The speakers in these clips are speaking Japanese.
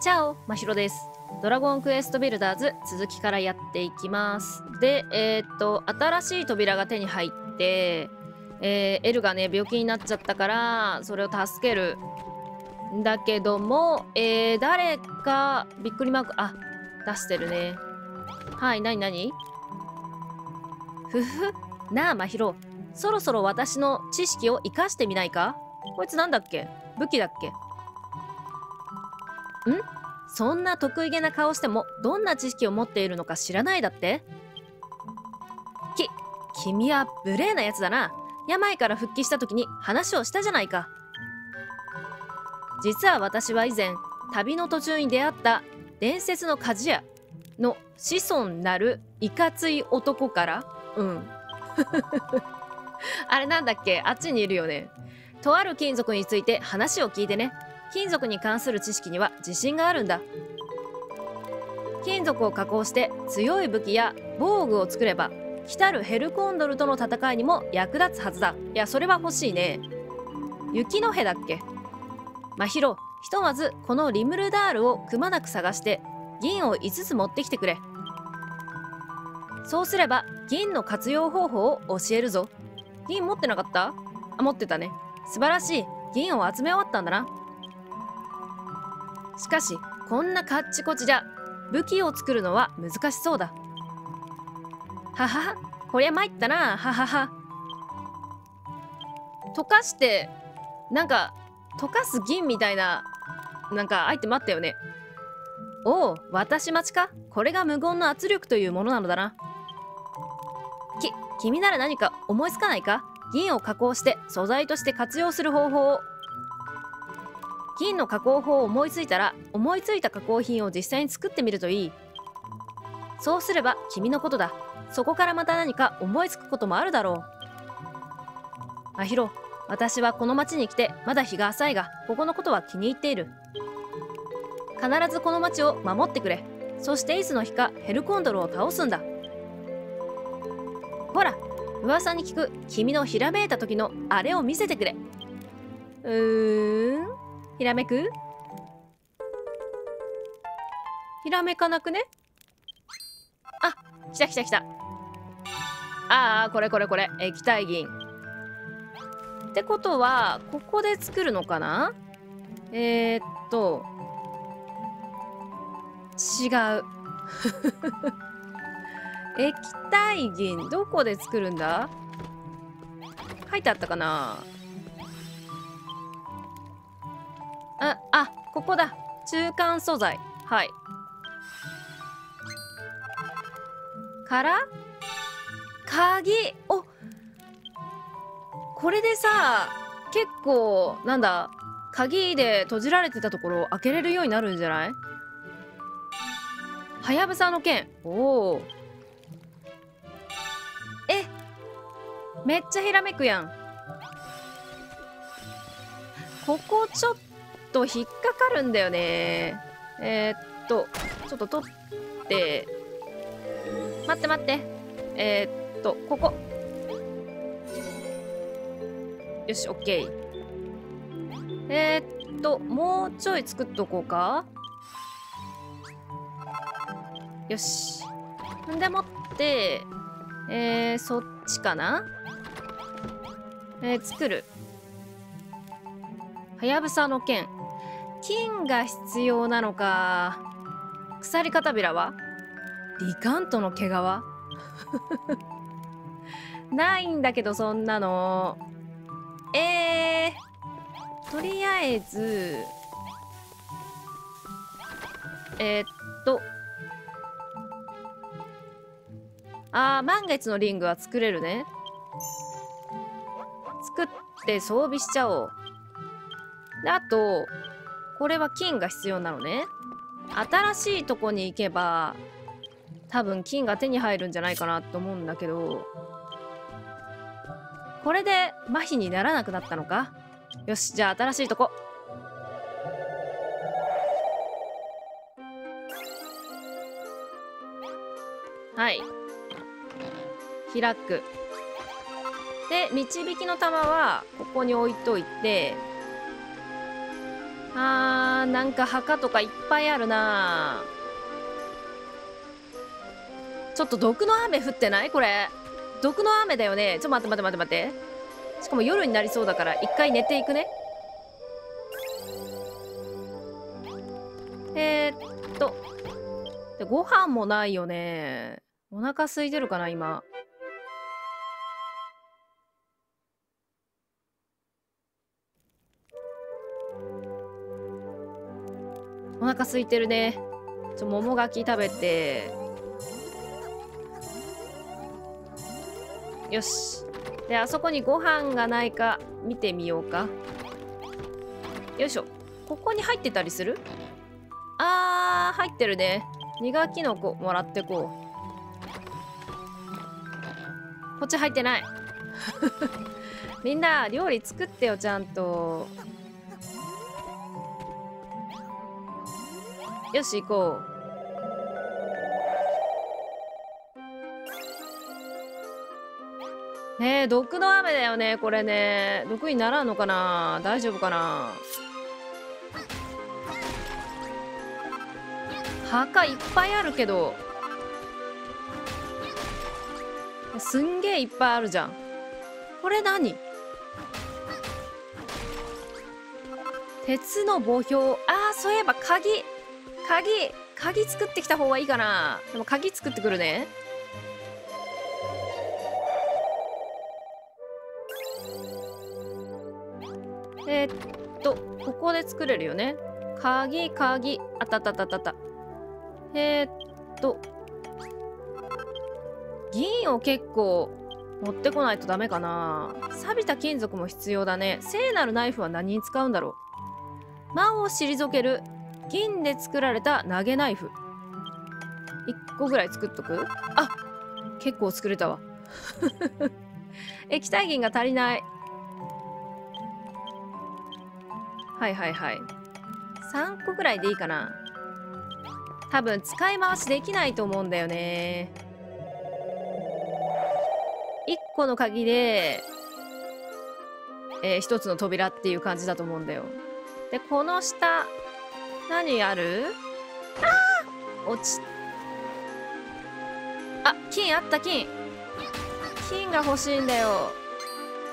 チャオまひろです。ドラゴンクエストビルダーズ続きからやっていきます。でえー、っと新しい扉が手に入ってえー、エルがね病気になっちゃったからそれを助けるんだけどもえー、誰かびっくりマークあ出してるね。はいなになにふふ。なあまひろ。そろそろ私の知識を生かしてみないか？こいつなんだっけ？武器だっけ？ん？そんな得意げな顔してもどんな知識を持っているのか知らないだって？き君は無礼なやつだな。病から復帰した時に話をしたじゃないか。実は私は以前旅の途中に出会った伝説の鍛冶屋の子孫なるいかつい男から。うん。あれなんだっけ？あっちにいるよね。とある金属について話を聞いてね。金属に関する知識には自信があるんだ。金属を加工して強い武器や防具を作れば来たるヘルコンドルとの戦いにも役立つはずだ。いやそれは欲しいね。雪の兵だっけ？まひろひとまずこのリムルダールをくまなく探して銀を5つ持ってきてくれ。そうすれば銀の活用方法を教えるぞ。銀持ってなかった？あ持ってたね。素晴らしい。銀を集め終わったんだな。しかしこんなカッチコチじゃ武器を作るのは難しそうだ。はははこりゃ参ったなははは。溶かしてなんか溶かす銀みたいななんかアイテムあったよね。おお私待ちか。これが無言の圧力というものなのだな。き君なら何か思いつかないか？銀を加工して素材として活用する方法を。金の加工法を思いついたら思いついた加工品を実際に作ってみるといい。そうすれば君のことだ。そこからまた何か思いつくこともあるだろう。アヒロ私はこの町に来てまだ日が浅いがここのことは気に入っている。必ずこの町を守ってくれ。そしていつの日かヘルコンドルを倒すんだ。ほら噂に聞く君のひらめいた時のあれを見せてくれ。うーん。ひらめく？ひらめかなくね？あ来た来た来た。ああこれこれこれ。液体銀。ってことはここで作るのかな？えー、っと違う。液体銀どこで作るんだ？書いてあったかな？ああここだ。中間素材。はい。から？鍵。おこれでさ結構なんだ鍵で閉じられてたところを開けれるようになるんじゃない？はやぶさの剣。おおえめっちゃひらめくやん。ここちょっと引っかかるんだよね。えー、っとちょっと取って。待って待って。えー、っとここ。よしオッケー。えー、っともうちょい作っとこうか。よし。んでもってえー、そっちかな。えー、作る。はやぶさの剣。金が必要なのか。鎖片びらは？リカントの毛皮？ないんだけどそんなの。えー、とりあえずえー、っと。あー満月のリングは作れるね。作って装備しちゃおう。であとこれは金が必要なのね。新しいとこに行けば多分金が手に入るんじゃないかなと思うんだけどこれで麻痺にならなくなったのか？よしじゃあ新しいとこ。はい。開く。で導きの玉はここに置いといてあーなんか墓とかいっぱいあるな。ちょっと毒の雨降ってない？これ。毒の雨だよね。ちょっと待って待って待って待って。しかも夜になりそうだから一回寝ていくね。えー、っと。でご飯もないよね。お腹空いてるかな今。お腹空いてるね。ちょ桃柿食べて。よし。であそこにご飯がないか見てみようか。よいしょ。ここに入ってたりする？あー入ってるね。苦きのこもらってこう。こっち入ってない。みんな料理作ってよちゃんと。よし行こう。え、毒の雨だよねこれね。毒にならんのかな？大丈夫かな？墓いっぱいあるけど。すんげえいっぱいあるじゃん。これ何？鉄の墓標。あーそういえば鍵。鍵鍵作ってきた方がいいかな。でも鍵作ってくるね。えー、っとここで作れるよね。鍵鍵あったあったあったあった。えー、っと銀を結構持ってこないとダメかな。錆びた金属も必要だね。聖なるナイフは何に使うんだろう。魔を退ける。銀で作られた投げナイフ。1個ぐらい作っとく？あ結構作れたわ。液体銀が足りない。はいはいはい。3個ぐらいでいいかな。多分使い回しできないと思うんだよね。1個の鍵で、えー、1つの扉っていう感じだと思うんだよ。でこの下何ある？あ落ち。あ金あった金。金が欲しいんだよ。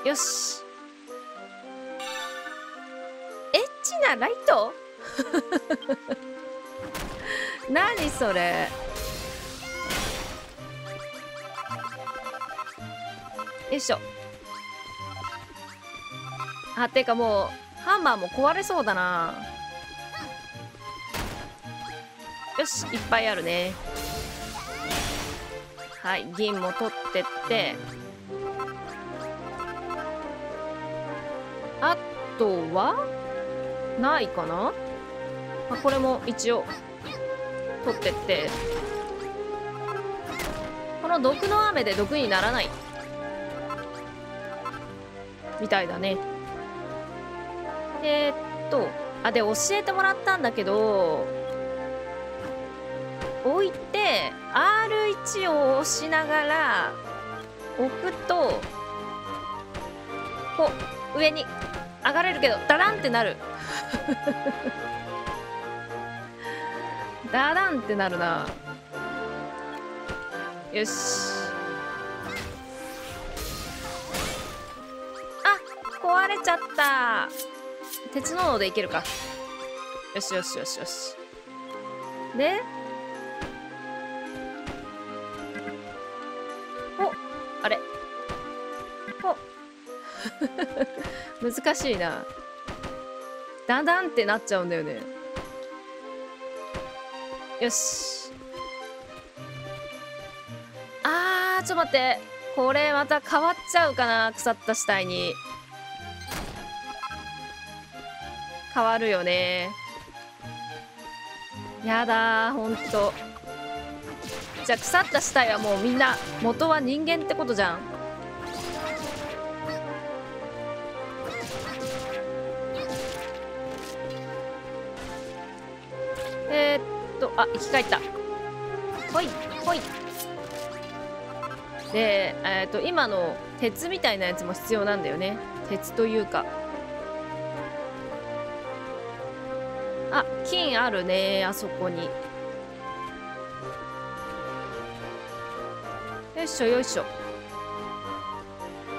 よし。エッチなライト？何それ？よいしょ。あてかもうハンマーも壊れそうだなよしいっぱいあるね。はい銀も取ってって。あとは？ないかな、まあ、これも一応取ってって。この毒の雨で毒にならない。みたいだね。えー、っとあで教えてもらったんだけど置いて R1 を押しながら置くとこう上に上がれるけどダランってなる。ダランってなるな。よし。あ壊れちゃった。鉄の斧でいけるか。よしよしよしよし。であれ。お。難しいな。だんだんってなっちゃうんだよね。よし。あーちょっと待って。これまた変わっちゃうかな腐った死体に。変わるよね。やだほんと。じゃあ腐った死体はもうみんな元は人間ってことじゃん。えー、っとあ生き返った。ほいほい。でえー、っと今の鉄みたいなやつも必要なんだよね。鉄というか。あ金あるねあそこに。いしょよいしょ。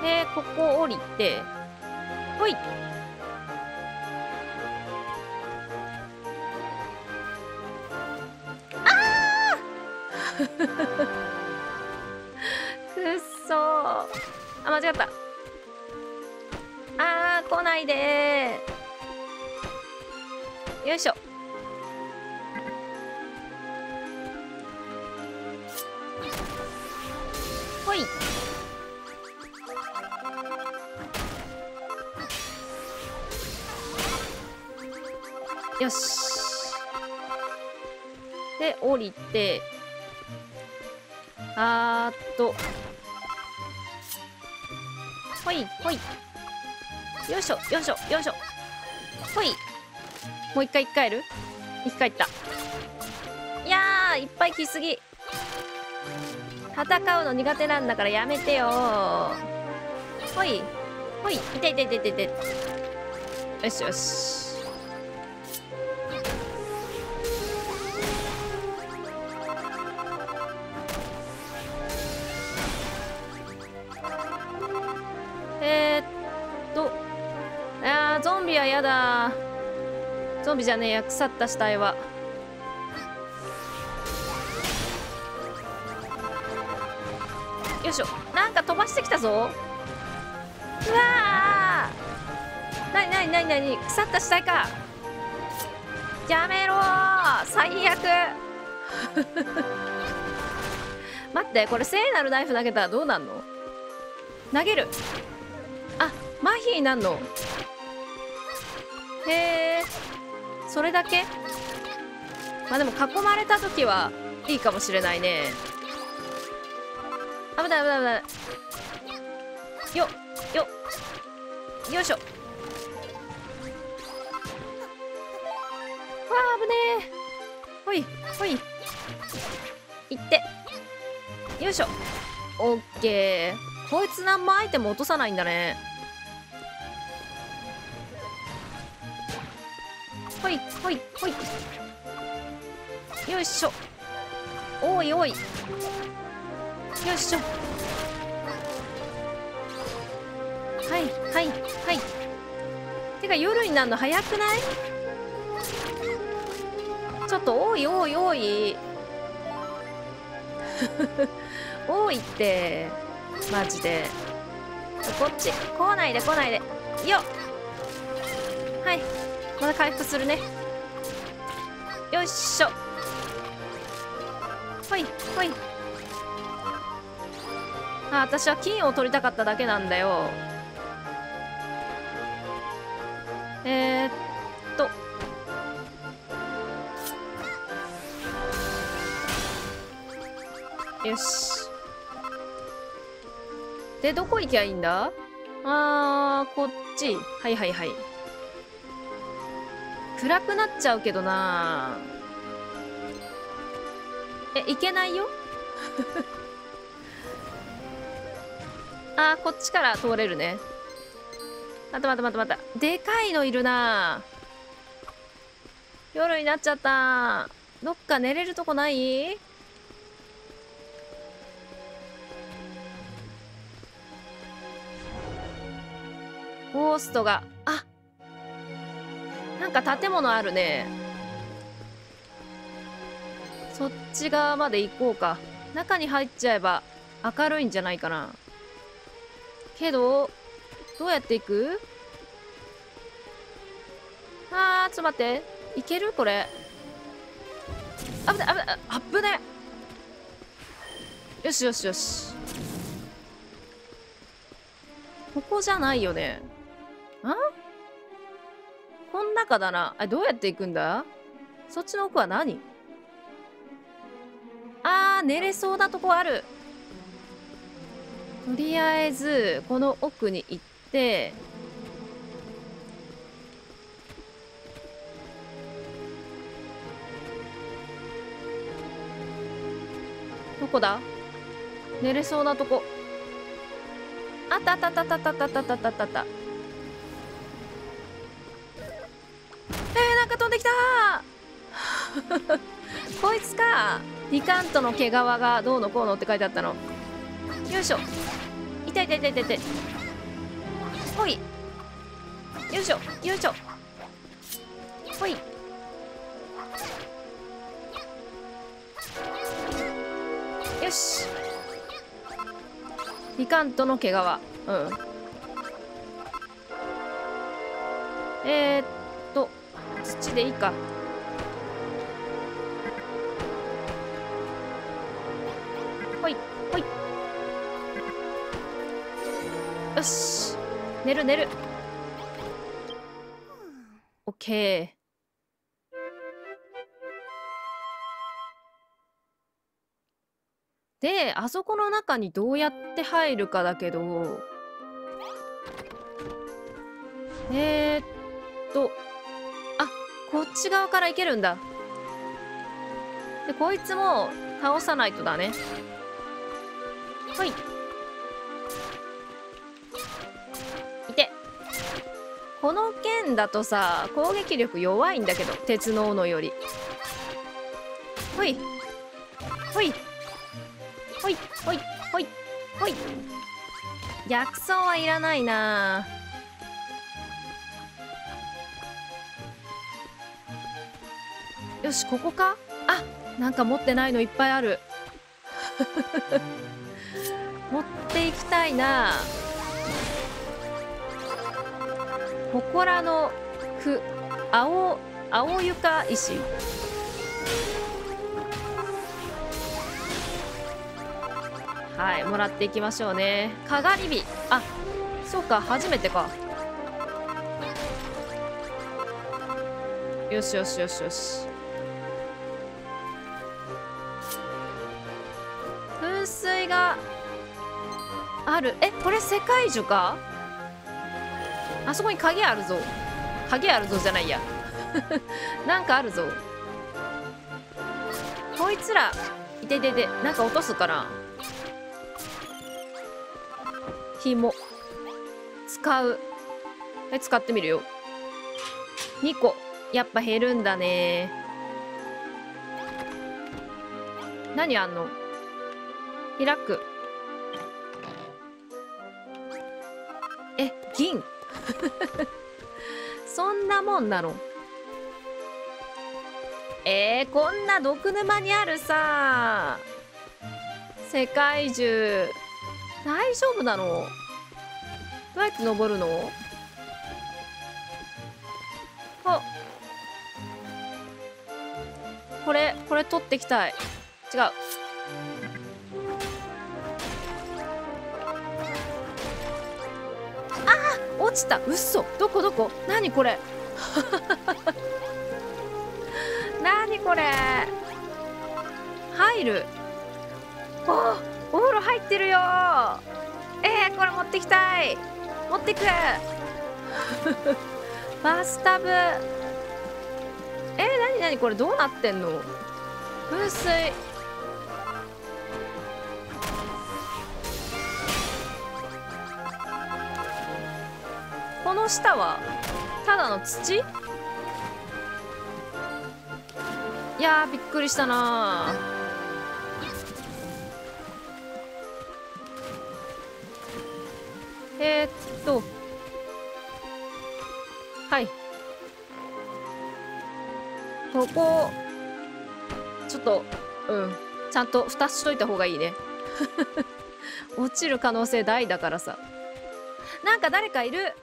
でここ降りてほい。あ くっそー。あ間違った。あー来ないでよいしょ。よし。で降りてあーっと。ほいほい。よいしょよいしょよいしょ。ほい。もう一回生き返る？生き返った。いやーいっぱい来すぎ。戦うの苦手なんだからやめてよ。ほい。ほい。い痛い痛い痛い痛いよしよし。ゾンビじゃねえや腐った死体は。よいしょ。なんか飛ばしてきたぞ。うわー。なになになになに腐った死体か。やめろー。最悪。待ってこれ聖なるナイフ投げたらどうなんの？投げる。あ麻痺になんの。へえそれだけ？まあでも囲まれた時はいいかもしれないね。危ない危ない危ない。よよよいしょ。わあ危ねえ。ほいほい。いって。よいしょ。オッケー。こいつ何もアイテム落とさないんだね。ほいほい。よいしょ。おいおい。よいしょ。はいはいはい。てか夜になるの早くない？ちょっと多い多い多い。多いって。マジで。こっち。来ないで来ないで。よっ。はい。また回復するね。よいしょ。ほいほい。あ私は金を取りたかっただけなんだよ。えー、っと。よし。でどこ行きゃいいんだ？あーこっち。はいはいはい。暗くなっちゃうけどな。え行けないよ。あーこっちから通れるね。待った待った待った待ったでかいのいるな。夜になっちゃった。どっか寝れるとこない？ゴーストが。なんか建物あるね。そっち側まで行こうか。中に入っちゃえば明るいんじゃないかな。けどどうやって行く？あーちょっと待って。いける？これ。あぶねあぶねあぶねよしよしよし。ここじゃないよね。あ？こん中だな。あどうやって行くんだ？そっちの奥は何？あー寝れそうなとこある。とりあえずこの奥に行ってどこだ？寝れそうなとこ。あったあったあったあったあったあったあったあった。飛んできた。こいつか。リカントの毛皮がどうのこうのって書いてあったの。よいしょ。痛い痛い痛い痛い痛い。ほい。よいしょ。よいしょ。ほい。よし。リカントの毛皮。うん。えー、っと。でいいか。ほいほい。よし。寝る寝る。オッケーであそこの中にどうやって入るかだけど。えー、っと。こっち側から行けるんだ。でこいつも倒さないとだね。はい。いて。この剣だとさ攻撃力弱いんだけど鉄の斧より。ほい。ほい。ほいほいほい。ほい。逆走はいらないなよしここか？あなんか持ってないのいっぱいある。持っていきたいな。祠のく青青床石。はいもらっていきましょうね。かがり火。あそうか初めてか。よしよしよしよし水がある。えこれ世界樹か？あそこに鍵あるぞ。鍵あるぞじゃないや。なんかあるぞ。こいつら。いててて。なんか落とすかな。紐。使う。え使ってみるよ。2個。やっぱ減るんだね。何あんの？開く。え銀。そんなもんなの？えー、こんな毒沼にあるさ。世界中大丈夫なの？どうやって登るの？あ。これこれ取ってきたい。違う。落ちた嘘。どこどこ？何これ？何これ？入る。あお風呂入ってるよ。えー、これ持ってきたい。持ってく。バスタブ。えー、なになにこれ？どうなってんの？噴水。の下はただの土？いやびっくりしたなえー、っと。はい。ここちょっとうん。ちゃんと蓋しといた方がいいね。落ちる可能性大だからさ。なんか誰かいる。